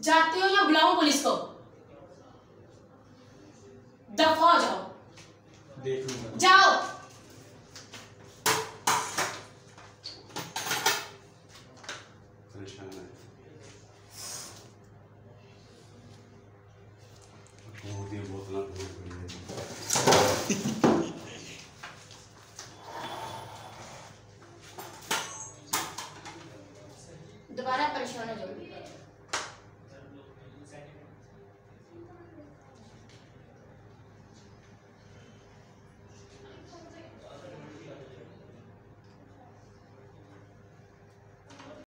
जाते हो या बुलाऊं पुलिस को? दफ़ा हो जाओ। देख लूँगा। जाओ। बोतल दोबारा परेशान हो जाऊँगी।